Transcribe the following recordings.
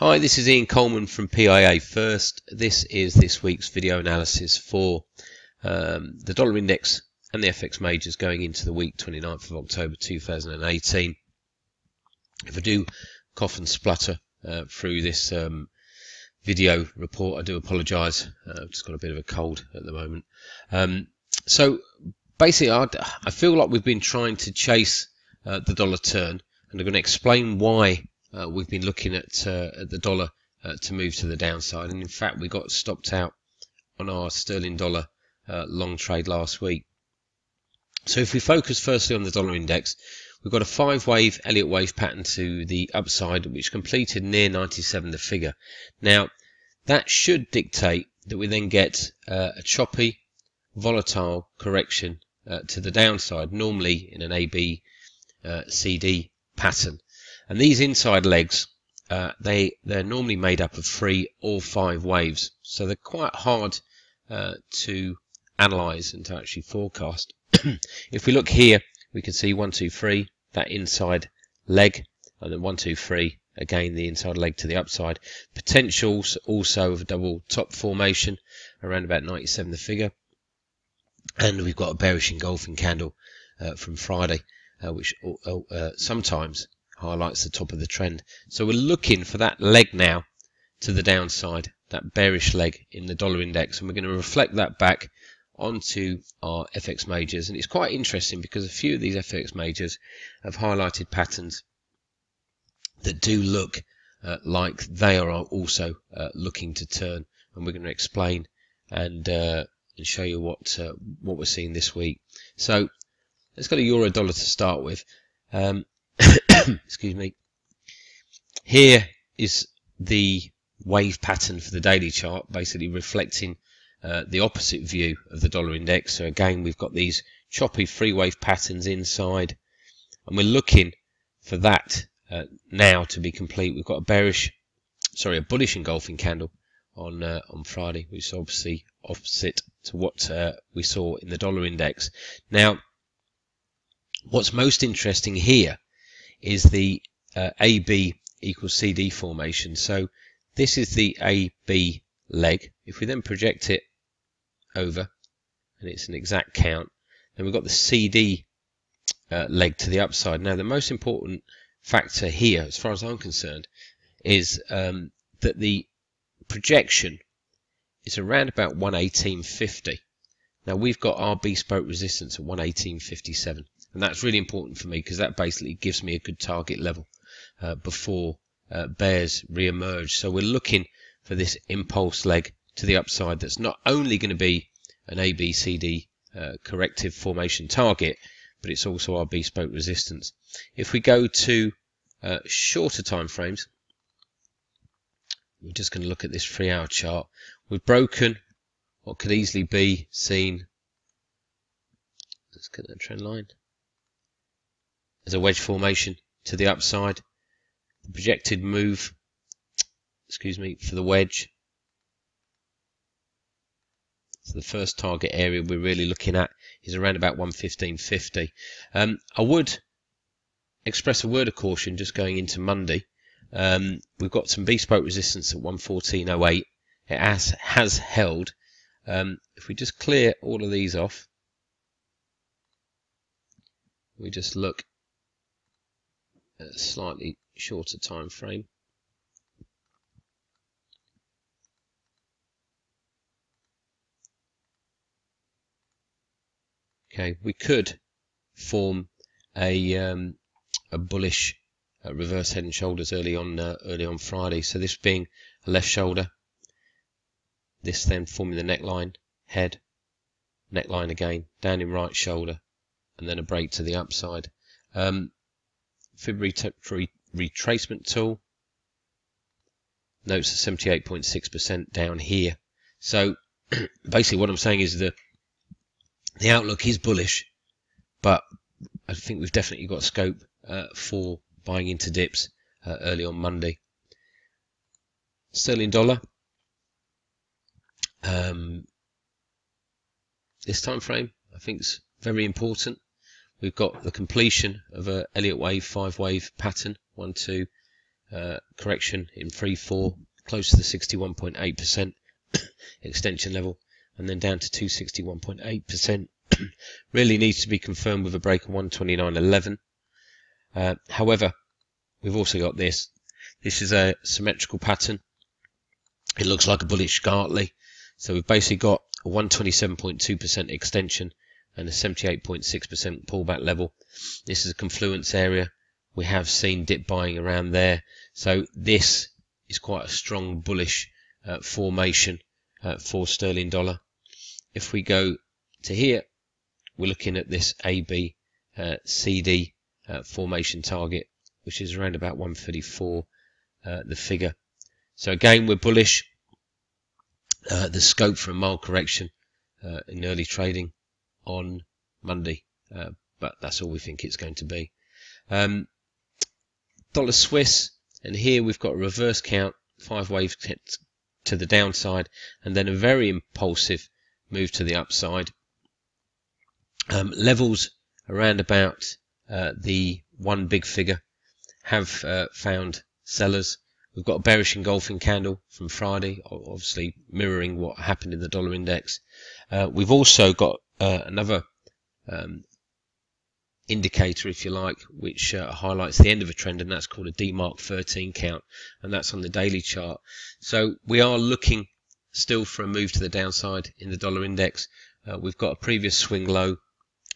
Hi, this is Ian Coleman from PIA First. This is this week's video analysis for um, the dollar index and the FX majors going into the week 29th of October 2018. If I do cough and splutter uh, through this um, video report, I do apologise. Uh, I've just got a bit of a cold at the moment. Um, so basically, I, I, feel like we've been trying to chase uh, the dollar turn, and I'm going to explain why uh, we've been looking at, uh, at the dollar uh, to move to the downside. And in fact, we got stopped out on our sterling dollar uh, long trade last week. So if we focus firstly on the dollar index, we've got a five wave Elliott wave pattern to the upside, which completed near 97 the figure. Now, that should dictate that we then get uh, a choppy, volatile correction uh, to the downside, normally in an AB uh, CD pattern. And these inside legs, uh, they, they're normally made up of three or five waves. So they're quite hard uh, to analyze and to actually forecast. if we look here, we can see one, two, three, that inside leg, and then one, two, three, again the inside leg to the upside. Potentials also of a double top formation around about 97 the figure. And we've got a bearish engulfing candle uh, from Friday, uh, which uh, uh sometimes highlights the top of the trend. So we're looking for that leg now to the downside, that bearish leg in the dollar index, and we're going to reflect that back onto our FX majors. And it's quite interesting because a few of these FX majors have highlighted patterns that do look uh, like they are also uh, looking to turn. And we're going to explain and uh, and show you what uh, what we're seeing this week. So let's go to euro dollar to start with. Um, excuse me. Here is the wave pattern for the daily chart, basically reflecting uh, the opposite view of the dollar index. So again, we've got these choppy free wave patterns inside, and we're looking for that uh, now to be complete. We've got a bearish, sorry, a bullish engulfing candle on uh, on Friday, which is obviously opposite to what uh, we saw in the dollar index. Now, what's most interesting here is the uh, AB equals CD formation. So this is the AB leg. If we then project it over, and it's an exact count, then we've got the CD uh, leg to the upside. Now the most important factor here, as far as I'm concerned, is um, that the projection is around about 118.50. Now we've got our bespoke resistance at 118.57 and that's really important for me because that basically gives me a good target level uh, before uh, bears re-emerge. So we're looking for this impulse leg to the upside that's not only going to be an ABCD uh, corrective formation target, but it's also our bespoke resistance. If we go to uh, shorter time frames, we're just going to look at this three hour chart. We've broken what could easily be seen. Let's get that trend line as a wedge formation to the upside. The projected move, excuse me, for the wedge. So the first target area we're really looking at is around about 115.50. Um, I would express a word of caution just going into Monday. Um, we've got some bespoke resistance at 114.08. It has, has held. Um, if we just clear all of these off, we just look a slightly shorter time frame. Okay, we could form a um, a bullish uh, reverse head and shoulders early on uh, early on Friday. So this being a left shoulder, this then forming the neckline, head, neckline again, down in right shoulder, and then a break to the upside. Um, fib retracement tool. Notes 78.6% down here. So basically what I'm saying is the the outlook is bullish, but I think we've definitely got scope uh, for buying into dips uh, early on Monday. Sterling dollar. Um, this time frame I think is very important. We've got the completion of a Elliott wave, five wave pattern, one, two, uh, correction in free fall, close to the 61.8% extension level, and then down to 261.8%. really needs to be confirmed with a break of 129.11. Uh, however, we've also got this. This is a symmetrical pattern. It looks like a bullish Gartley. So we've basically got a 127.2% extension and a 78.6% pullback level. This is a confluence area. We have seen dip buying around there. So this is quite a strong bullish uh, formation uh, for sterling dollar. If we go to here, we're looking at this AB uh, CD uh, formation target, which is around about 134, uh, the figure. So again, we're bullish. Uh, the scope for a mild correction in early trading on Monday, uh, but that's all we think it's going to be. Um, dollar Swiss, and here we've got a reverse count, five waves to the downside, and then a very impulsive move to the upside. Um, levels around about uh, the one big figure have uh, found sellers. We've got a bearish engulfing candle from Friday, obviously mirroring what happened in the dollar index. Uh, we've also got uh, another um, indicator, if you like, which uh, highlights the end of a trend, and that's called a DeMark 13 count, and that's on the daily chart. So we are looking still for a move to the downside in the dollar index. Uh, we've got a previous swing low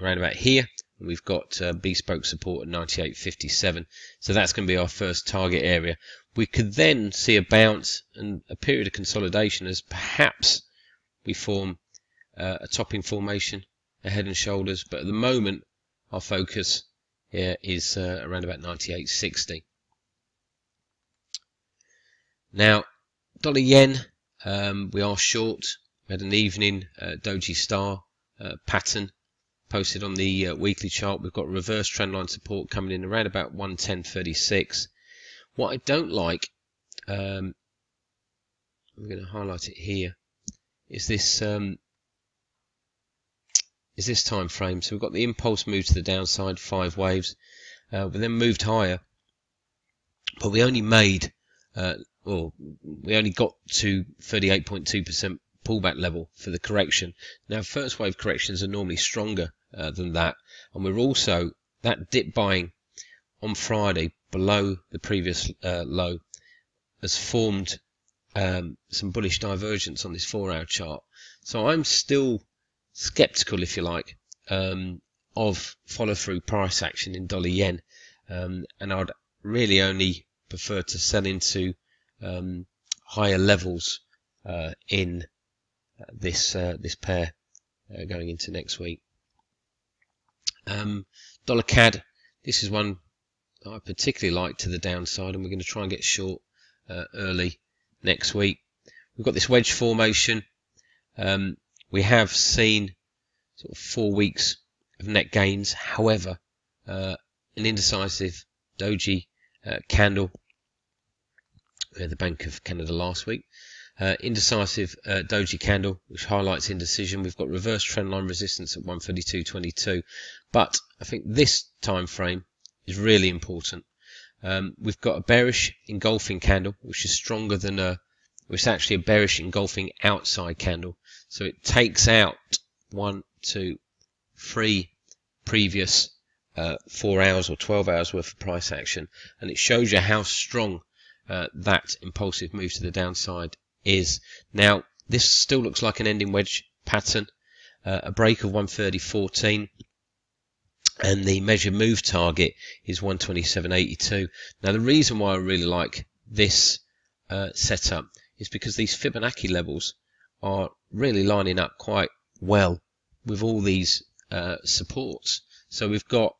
around about here, and We've got uh, bespoke support at 98.57. So that's going to be our first target area. We could then see a bounce and a period of consolidation as perhaps we form uh, a topping formation, a head and shoulders. But at the moment, our focus here is uh, around about 98.60. Now, dollar yen, um, we are short. We had an evening uh, doji star uh, pattern posted on the uh, weekly chart. We've got reverse trendline support coming in around about 110.36. What I don't like, um, I'm going to highlight it here, is this um, is this time frame. So we've got the impulse move to the downside, five waves. Uh, we then moved higher, but we only made, uh, or we only got to 38.2% pullback level for the correction. Now, first wave corrections are normally stronger uh, than that. And we're also, that dip buying on Friday below the previous uh, low has formed um, some bullish divergence on this four hour chart. So I'm still skeptical, if you like, um, of follow through price action in dollar yen. Um, and I'd really only prefer to sell into um, higher levels uh, in uh, this uh, this pair uh, going into next week. Um, dollar CAD, this is one I particularly like to the downside, and we're going to try and get short uh, early next week. We've got this wedge formation. Um, we have seen sort of four weeks of net gains. However, uh, an indecisive doji uh, candle. We had the Bank of Canada last week. Uh, indecisive uh, doji candle, which highlights indecision. We've got reverse trendline resistance at 132.22. But I think this time frame is really important. Um, we've got a bearish engulfing candle, which is stronger than a, which is actually a bearish engulfing outside candle. So it takes out one, two, three previous uh, four hours or 12 hours worth of price action. And it shows you how strong uh, that impulsive move to the downside is. Now, this still looks like an ending wedge pattern, uh, a break of 130.14 and the measure move target is 127.82. Now the reason why I really like this uh, setup is because these Fibonacci levels are really lining up quite well with all these uh, supports. So we've got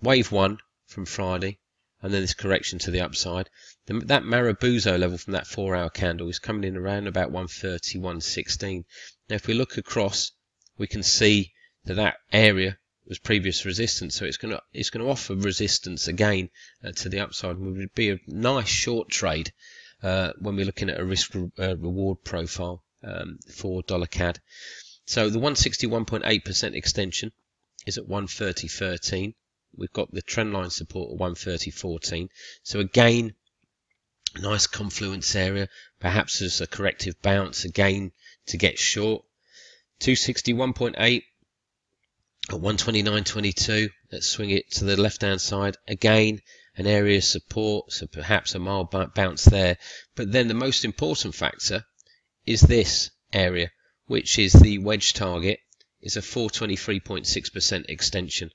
wave one from Friday, and then this correction to the upside. The, that Marubozu level from that four hour candle is coming in around about 130, 116. Now if we look across, we can see that that area was previous resistance, so it's going to it's going to offer resistance again uh, to the upside. And would be a nice short trade uh, when we're looking at a risk re uh, reward profile um, for dollar CAD. So the 161.8% extension is at 130.13. We've got the trendline support at 130.14. So again, Nice confluence area, perhaps as a corrective bounce again to get short. 261.8 at 129.22. Let's swing it to the left hand side again. An area of support, so perhaps a mild bounce there. But then the most important factor is this area, which is the wedge target, is a 423.6% extension.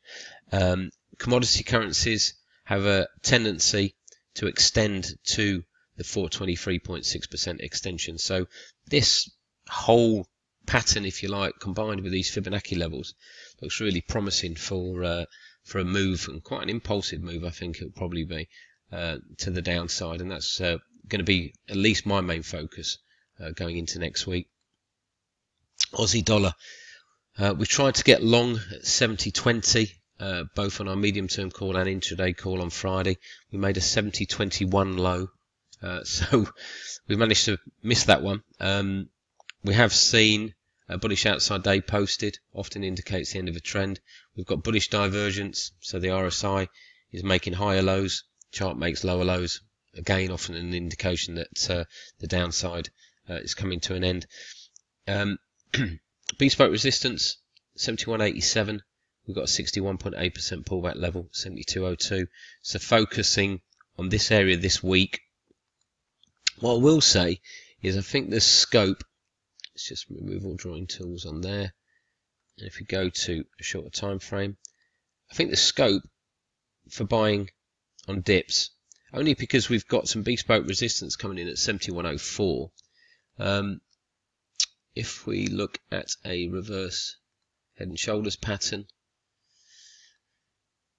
Um, commodity currencies have a tendency to extend to the 423.6% extension. So this whole pattern, if you like, combined with these Fibonacci levels, looks really promising for uh, for a move and quite an impulsive move. I think it'll probably be uh, to the downside, and that's uh, going to be at least my main focus uh, going into next week. Aussie dollar. Uh, we tried to get long at 70.20 uh, both on our medium term call and intraday call on Friday. We made a 70.21 low, uh, so we managed to miss that one. Um, we have seen a bullish outside day posted, often indicates the end of a trend. We've got bullish divergence, so the RSI is making higher lows, chart makes lower lows. Again, often an indication that uh, the downside uh, is coming to an end. Um, bespoke resistance 71.87 we've got a 61.8% pullback level, 72.02. So focusing on this area this week. What I will say is I think the scope, let's just remove all drawing tools on there. And if we go to a shorter time frame, I think the scope for buying on dips, only because we've got some bespoke resistance coming in at 7104. Um, if we look at a reverse head and shoulders pattern,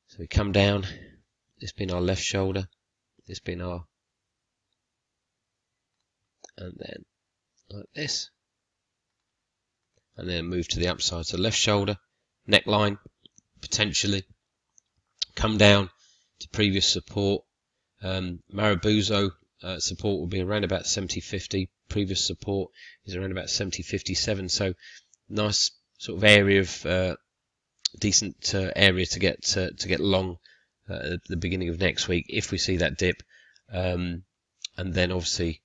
so we come down, this being our left shoulder, this being our, and then like this, and then move to the upside. So left shoulder, neckline, potentially, come down to previous support. Um, Marubozu uh, support will be around about 70.50. Previous support is around about 70.57. So nice sort of area of uh, decent uh, area to get to, to get long uh, at the beginning of next week if we see that dip, um, and then obviously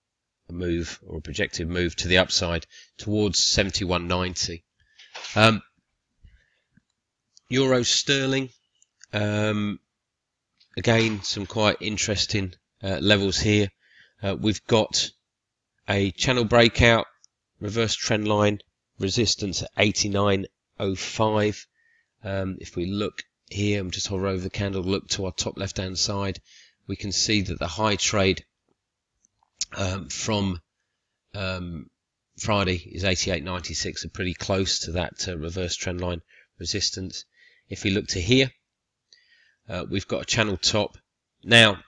a move or a projected move to the upside towards 71.90. Um, Euro sterling, um, again some quite interesting uh, levels here. Uh, we've got a channel breakout, reverse trend line, resistance at 89.05. Um, if we look here and just hover over the candle, look to our top left hand side, we can see that the high trade um, from um, Friday is 88.96, so pretty close to that uh, reverse trend line resistance. If we look to here, uh, we've got a channel top. Now,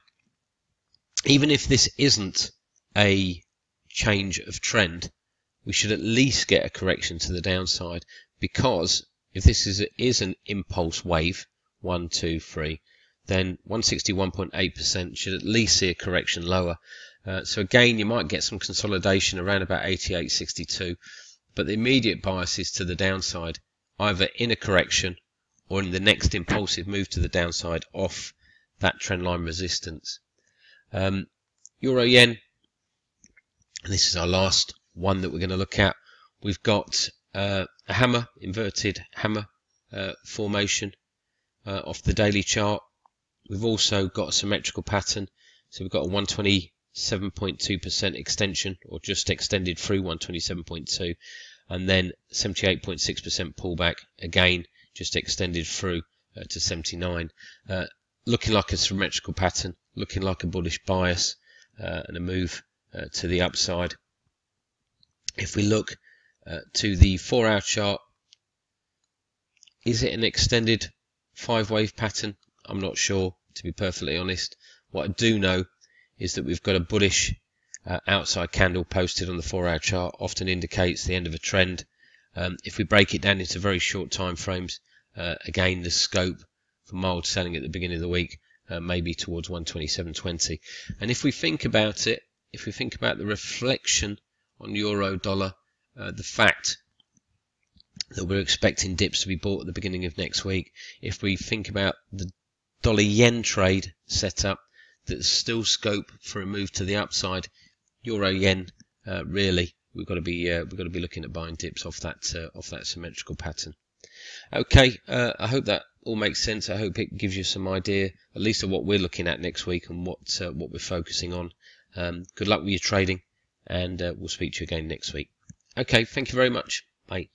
even if this isn't a change of trend, we should at least get a correction to the downside because if this is, is an impulse wave, one, two, three, then 161.8% should at least see a correction lower. Uh, so again, you might get some consolidation around about 88.62, but the immediate bias is to the downside, either in a correction or in the next impulsive move to the downside off that trendline resistance. Um, Euro yen, this is our last one that we're going to look at. We've got uh, a hammer, inverted hammer uh, formation uh, off the daily chart. We've also got a symmetrical pattern. So we've got a 127.2% extension or just extended through 127.2 and then 78.6% pullback again just extended through uh, to 79 uh, looking like a symmetrical pattern looking like a bullish bias uh, and a move to the upside if we look uh, to the four hour chart. Is it an extended five wave pattern? I'm not sure, to be perfectly honest. What I do know is that we've got a bullish uh, outside candle posted on the four hour chart, often indicates the end of a trend. Um, if we break it down into very short time frames, uh, again, the scope for mild selling at the beginning of the week uh, maybe towards 127.20. And if we think about it, if we think about the reflection on euro dollar uh, the fact that we're expecting dips to be bought at the beginning of next week. If we think about the dollar yen trade setup, there's still scope for a move to the upside. Euro yen, uh, really, we've got to be uh, we've got to be looking at buying dips off that uh, off that symmetrical pattern. Okay, uh, I hope that all makes sense. I hope it gives you some idea, at least of what we're looking at next week and what uh, what we're focusing on. Um, good luck with your trading, and uh, we'll speak to you again next week. Okay, thank you very much. Bye.